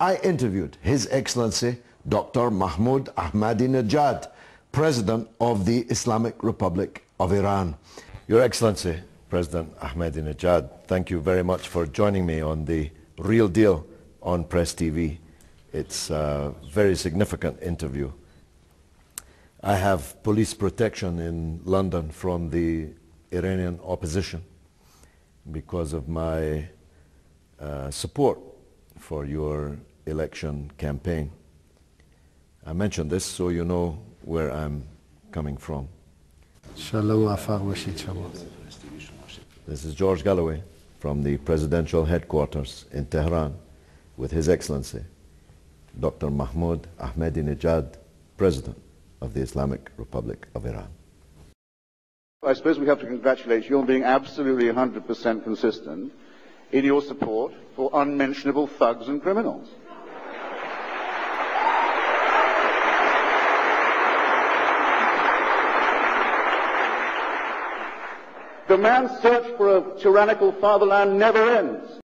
I interviewed His Excellency Dr. Mahmoud Ahmadinejad, President of the Islamic Republic of Iran. Your Excellency, President Ahmadinejad, thank you very much for joining me on the Real Deal on Press TV. It's a very significant interview. I have police protection in London from the Iranian opposition because of my uh, support for your election campaign. I mention this so you know where I'm coming from. This is George Galloway from the presidential headquarters in Tehran with His Excellency Dr. Mahmoud Ahmadinejad, President of the Islamic Republic of Iran. I suppose we have to congratulate you on being absolutely 100% consistent in your support for unmentionable thugs and criminals. The man's search for a tyrannical fatherland never ends.